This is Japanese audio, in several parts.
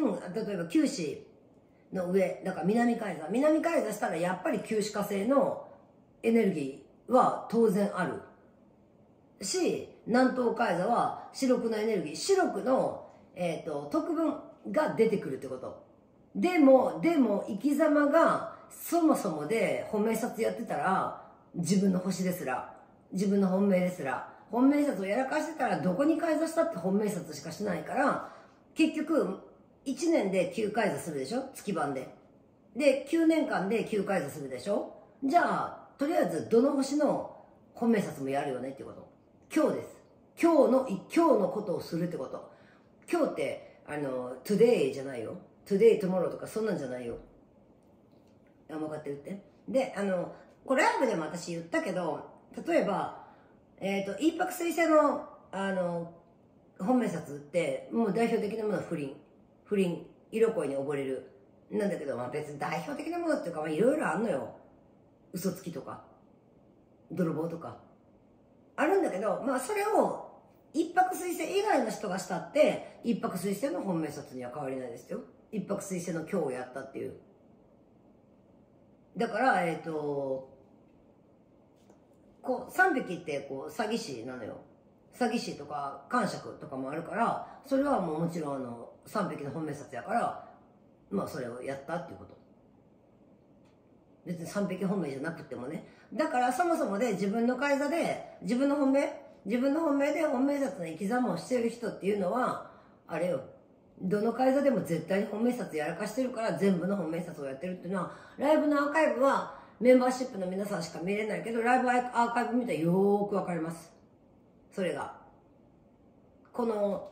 然、例えば九死の上、だから南海座。南海座したらやっぱり九死火星のエネルギーは当然ある。し、南東海座は白くのエネルギー、白くの、えっ、と、特分が出てくるってこと。でも、でも、生き様がそもそもで本命札やってたら、自分の星ですら、自分の本命ですら、本命札をやらかしてたらどこに開座したって本命札しかしないから、結局、1年で9回座するでしょ？月番で。で、9年間で9回座するでしょ？じゃあ、とりあえずどの星の本命札もやるよねってこと。今日です。今日の、今日のことをするってこと。今日って、あの、today じゃないよ。today, tomorrow とかそんなんじゃないよ。あ、分かってるって？で、あの、これライブでも私言ったけど、例えば、えっ、と、一泊水星の、あの、本命札って、もう代表的なものは不倫。不倫。色恋に溺れる。なんだけど、まあ別に代表的なものっていうか、まあいろいろあんのよ。嘘つきとか。泥棒とか。あるんだけど、まあそれを、一泊水星以外の人がしたって、一泊水星の本命札には変わりないですよ。一泊水星の今日をやったっていう。だから、えっ、と、こう、3匹ってこう、詐欺師なのよ。詐欺師とか、感触とかもあるから、それはもうもちろんあの、3匹の本命札やから、まあそれをやったっていうこと。別に3匹本命じゃなくてもね。だからそもそもで自分の会座で、自分の本命自分の本命で本命札の生き様をしてる人っていうのは、あれよ。どの会座でも絶対に本命札やらかしてるから全部の本命札をやってるっていうのは、ライブのアーカイブはメンバーシップの皆さんしか見れないけど、ライブアーカイブ見たらよーくわかります。それが。この、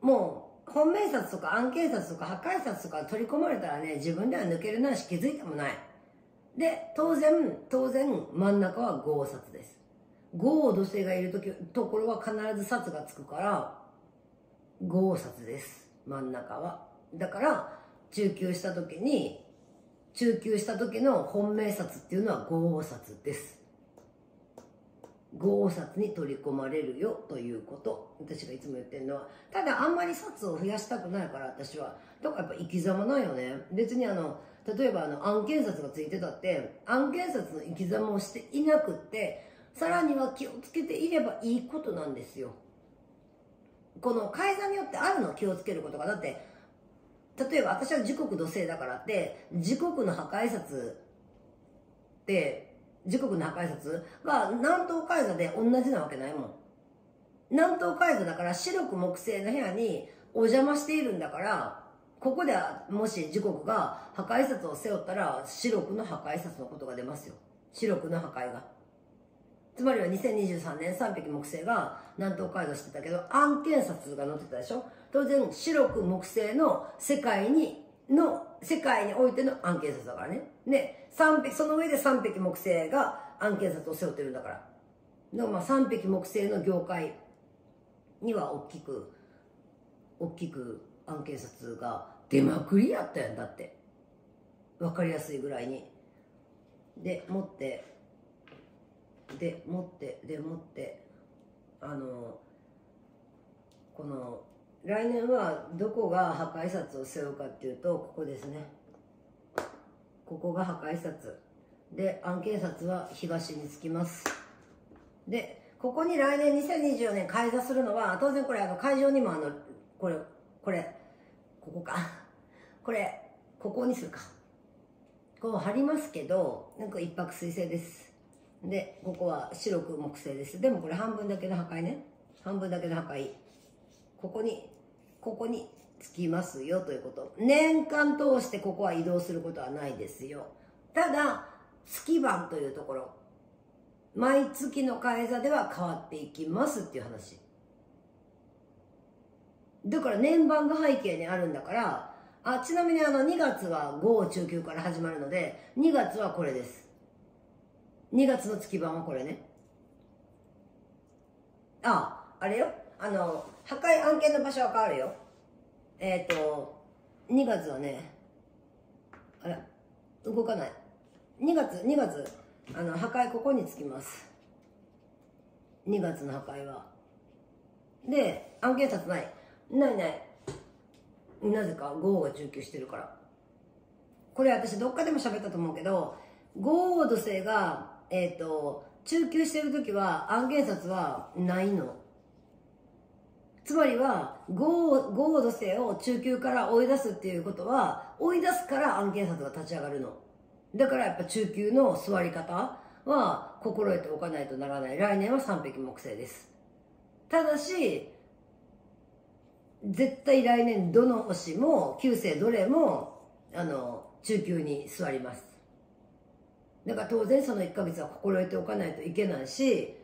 もう、本命札とか案件札とか破壊札とか取り込まれたらね、自分では抜けるなし気づいてもない。で、当然、当然、真ん中は豪札です。豪土星がいるとき、ところは必ず札がつくから、豪札です。真ん中は。だから、中級したときに、中級した時の本命札っていうのは豪札です。豪札に取り込まれるよということ。私がいつも言ってるのは。ただあんまり札を増やしたくないから私は。だからやっぱ生き様なんよね。別にあの、例えばあの案件札がついてたって、案件札の生き様をしていなくって、さらには気をつけていればいいことなんですよ。この改ざんによってあるの気をつけることが。だって、例えば私は時刻土星だからって、時刻の破壊札って、時刻の破壊札が南東海座で同じなわけないもん。南東海座だから白く木星の部屋にお邪魔しているんだから、ここでもし時刻が破壊札を背負ったら白くの破壊札のことが出ますよ。白くの破壊が。つまりは2023年3匹木星が南東海道してたけど案件札が載ってたでしょ？当然白く木星の世界にの世界においての案件札だからねで3匹その上で3匹木星が案件札を背負ってるんだから。だからまあ3匹木星の業界には大きく大きく案件札が出まくりやったやんだって。分かりやすいぐらいに。で持ってで持ってで持ってあのこの来年はどこが破壊札を背負うかっていうとここですね。ここが破壊札で案件札は東につきます。でここに来年2024年開座するのは当然これあの会場にもあのこれこれここか。これここにするか。こう貼りますけどなんか一泊水星です。でここは白く木星です。でもこれ半分だけの破壊ね。半分だけの破壊。ここにここにつきますよということ。年間通してここは移動することはないですよ。ただ月番というところ。毎月の改座では変わっていきますっていう話。だから年番が背景にあるんだからあちなみにあの2月は5中級から始まるので2月はこれです。2月の月番はこれね。ああれよ。あの破壊案件の場所は変わるよ。えっ、ー、と2月はねあれ動かない。2月2月あの破壊ここにつきます。2月の破壊は。で案件札ない。ないない。なぜか豪が中級してるから。これ私どっかでも喋ったと思うけど豪土星がえっ、と中級してる時は案件札はないの。つまりは豪豪土星を中級から追い出すっていうことは追い出すから案件札が立ち上がるの。だからやっぱ中級の座り方は心得ておかないとならない。来年は三匹木星です。ただし絶対来年どの星も旧星どれもあの中級に座ります。だから当然その1ヶ月は心得ておかないといけないし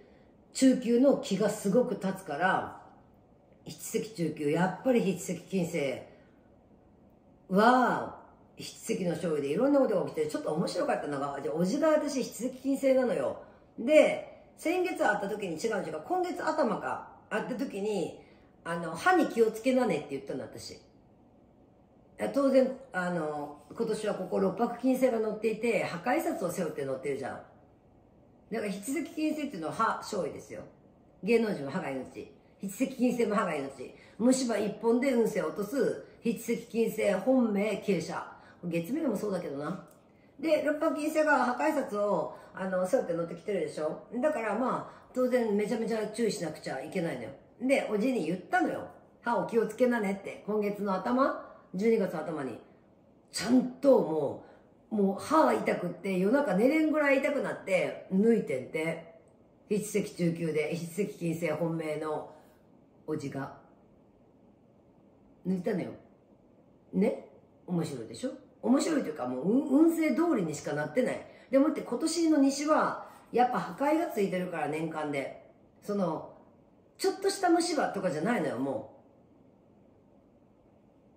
中級の気がすごく立つから七石中級やっぱり七石金星は七石の勝利でいろんなことが起きてちょっと面白かったのがじゃおじが私七石金星なのよ。で先月会った時に違う違う今月頭か会った時にあの歯に気をつけなねって言ったの私。当然あの今年はここ六白金星が乗っていて破壊札を背負って乗ってるじゃん。だから七石金星っていうのは歯勝利ですよ。芸能人は歯が命。七石金星も歯が命虫歯一本で運勢を落とす七石金星本命傾斜。月面もそうだけどな。で六白金星が破壊札をあの背負って乗ってきてるでしょ？だからまあ当然めちゃめちゃ注意しなくちゃいけないのよ。でおじに言ったのよ。歯を気をつけなねって。今月の頭？12月頭に。ちゃんともうもう歯痛くって夜中寝れんぐらい痛くなって抜いてんて。筆石中級で筆石金星本命のおじが。抜いたのよ。ね？面白いでしょ？面白いというかもう運勢通りにしかなってない。でもって今年の西はやっぱ破壊がついてるから年間で。そのちょっとした虫歯とかじゃないのよも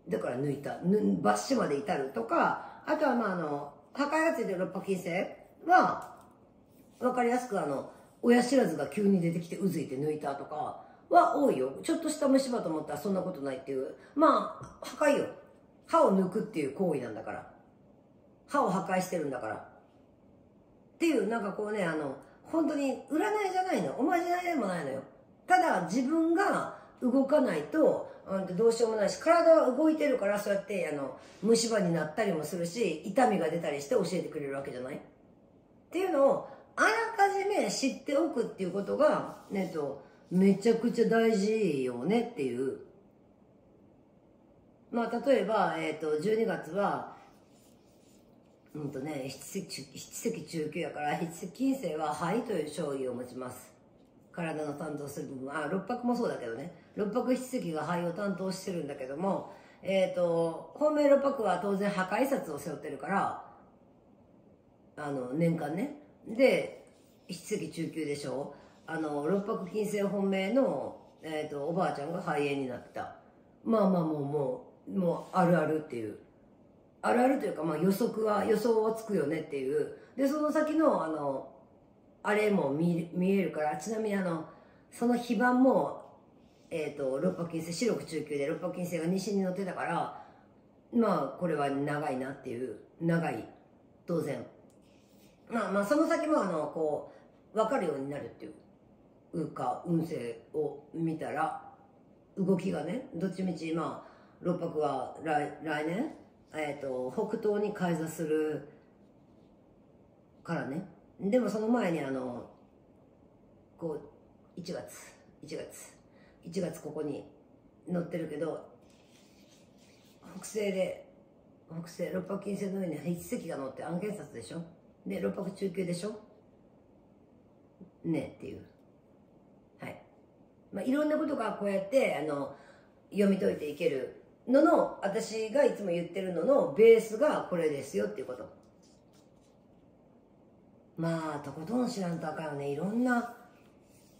う。だから抜いた。抜抜歯まで至るとかあとはまああの破壊がついてる六波金星は分かりやすくあの親知らずが急に出てきてうずいて抜いたとかは多いよ。ちょっとした虫歯と思ったらそんなことないっていう。まあ破壊よ。歯を抜くっていう行為なんだから。歯を破壊してるんだから。っていうなんかこうねあの本当に占いじゃないのおまじないでもないのよ。ただ自分が動かないとうんどうしようもないし体は動いてるからそうやってあの虫歯になったりもするし痛みが出たりして教えてくれるわけじゃない？っていうのをあらかじめ知っておくっていうことが、ね、とめちゃくちゃ大事よねっていう。まあ例えば、えー、と12月はうんとね七石七石中級やから七石金星は肺という勝利を持ちます。体の担当する部分。あ六白もそうだけどね。六白七石が肺を担当してるんだけどもえっ、ー、と本命六白は当然破壊札を背負ってるからあの年間ね。で七石中級でしょ。あの六白金星本命の、えーと、おばあちゃんが肺炎になった。まあまあもうもうもうあるあるっていう。あるあるというか、まあ、予測は予想はつくよねっていう。でその先のあのあれも見見えるからちなみにあのその非番も、えーと、六白金星白く中級で六白金星が西に乗ってたからまあこれは長いなっていう。長い当然。まあまあその先もあのこう分かるようになるっていう。か運勢を見たら動きがねどっちみちまあ六白は来来年、えーと北東に開座するからね。でもその前にあのこう1月1月1月ここに載ってるけど北西で北西六白金星の上に筆跡が載って案件札でしょ？で六白中級でしょ？ねっていう。まあいろんなことがこうやってあの読み解いていけるのの私がいつも言ってるののベースがこれですよっていうこと。まあとことん知らんとあかんよね。いろんな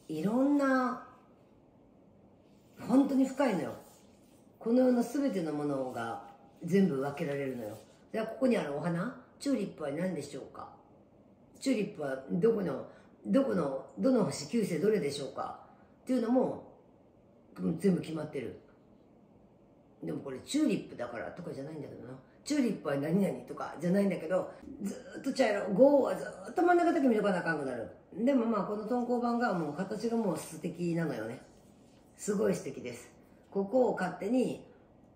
いろんな本当に深いのよ。この世の全てのものが全部分けられるのよ。ではここにあるお花？チューリップは何でしょうか？チューリップはどこのどこのどの星九星どれでしょうか？っていうのも全部決まってる。でもこれチューリップだからとかじゃないんだけどな。チューリップは何々とかじゃないんだけどずっと茶色5はずっと真ん中だけ見とかなあかんくなる。でもまあこの豚行版がもう形がもう素敵なのよね。すごい素敵です。ここを勝手に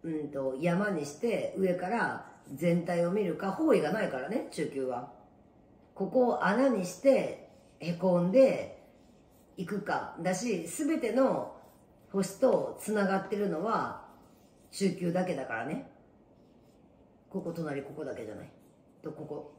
うんと、山にして上から全体を見るか、方位がないからね、中級は。ここを穴にして、へこんでいくか、だし、すべての星と繋がってるのは中級だけだからね。ここ隣、ここだけじゃない。と、ここ。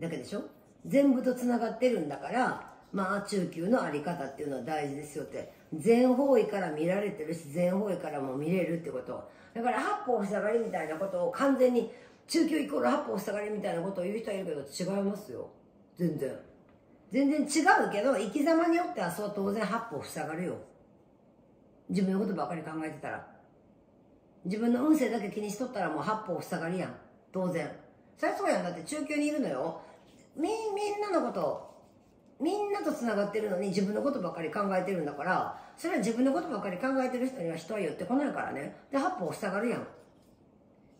だけでしょ？全部と繋がってるんだから、まあ中級のあり方っていうのは大事ですよって。全方位から見られてるし、全方位からも見れるってこと。だから八方塞がりみたいなことを完全に中級イコール八方塞がりみたいなことを言う人はいるけど違いますよ。全然。全然違うけど、生き様によってはそう当然八方塞がるよ。自分のことばっかり考えてたら。自分の運勢だけ気にしとったらもう八方塞がりやん。当然。そりゃそうやん。だって中級にいるのよ。み、みんなのこと、みんなと繋がってるのに自分のことばっかり考えてるんだから、それは自分のことばっかり考えてる人には人は寄ってこないからね。で、八方塞がるやん。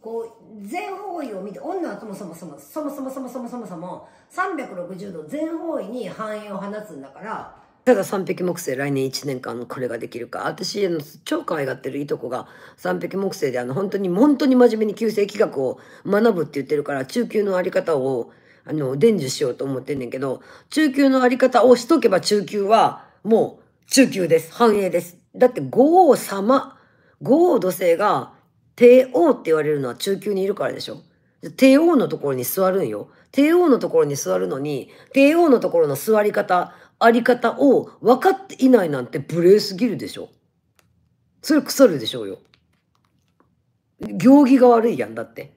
こう、全方位を見て、女はそもそもそも、そもそもそもそもそもそも、360度全方位に繁栄を放つんだから、ただ三匹木星来年1年間これができるか。私、あの、超可愛がってるいとこが三匹木星で、あの、本当に、本当に真面目に旧世紀学を学ぶって言ってるから、中級のあり方を、あの、伝授しようと思ってんねんけど、中級のあり方をしとけば中級は、もう、中級です。繁栄です。だって、五王様、五王土星が、帝王って言われるのは中級にいるからでしょ帝王のところに座るんよ。帝王のところに座るのに、帝王のところの座り方、あり方を分かっていないなんて無礼すぎるでしょそれ腐るでしょうよ。行儀が悪いやんだって。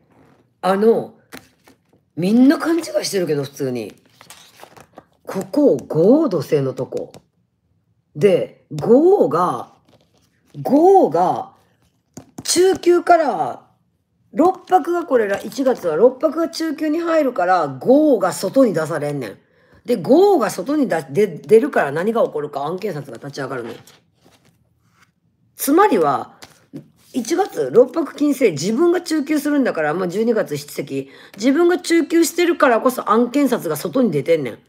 あの、みんな勘違いしてるけど普通に。ここ、五王土星のとこ。で、五王が、五王が、中級から、六白がこれら、1月は六白が中級に入るから、五が外に出されんねん。で、五が外に出出出るから何が起こるか案件札が立ち上がるのよ。つまりは、1月六白金星自分が中級するんだから、まあ、12月七石自分が中級してるからこそ案件札が外に出てんねん。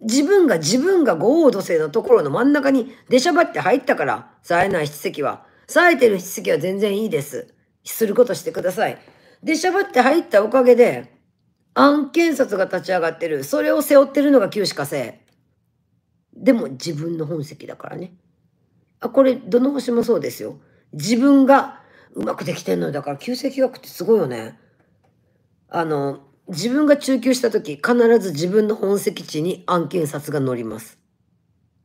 自分が自分が五王土星のところの真ん中に出しゃばって入ったから、冴えない七石は。冴えてる七石は全然いいです。することしてください。出しゃばって入ったおかげで、案件札が立ち上がってる。それを背負ってるのが九死火星。でも自分の本石だからね。あ、これ、どの星もそうですよ。自分がうまくできてんのだから、旧世紀学ってすごいよね。あの、自分が中級した時、必ず自分の本石地に案件札が乗ります。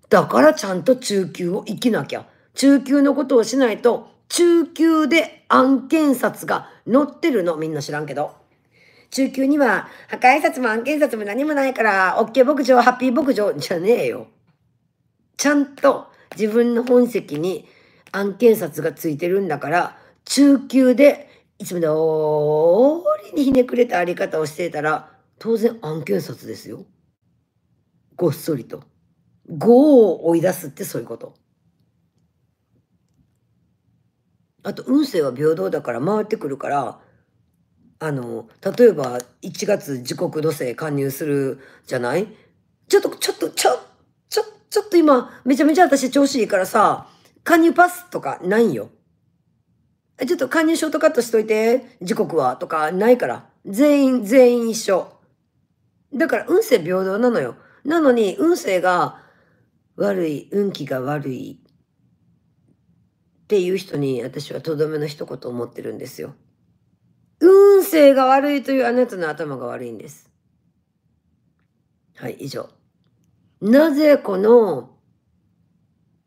だからちゃんと中級を生きなきゃ。中級のことをしないと、中級で案件札が載ってるの。みんな知らんけど。中級には、破壊札も案件札も何もないから、OK 牧場、ハッピー牧場じゃねえよ。ちゃんと自分の本籍に案件札がついてるんだから、中級でいつも通りにひねくれたあり方をしていたら、当然案件札ですよ。ごっそりと。5を追い出すってそういうこと。あと運勢は平等だから回ってくるから、あの、例えば1月時刻土星加入するじゃない？ちょっと、ちょっと、ちょ、ちょ、ちょっと今、めちゃめちゃ私調子いいからさ、加入パスとかないよ。ちょっと加入ショートカットしといて、時刻はとかないから。全員、全員一緒。だから運勢平等なのよ。なのに運勢が悪い、運気が悪いっていう人に私はとどめの一言を持ってるんですよ。運勢が悪いというあなたの頭が悪いんです。はい、以上。なぜこの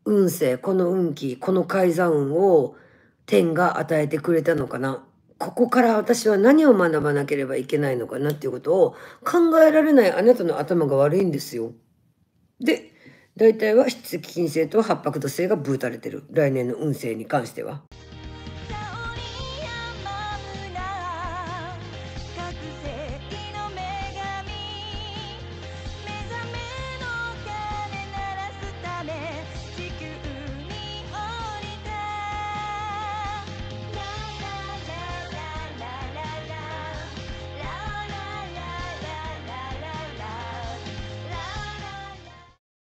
運勢、この運気、この改ざ運を天が与えてくれたのかなここから私は何を学ばなければいけないのかなっていうことを考えられないあなたの頭が悪いんですよ。で、大体は質金星と八白土星がブーたれてる。来年の運勢に関しては。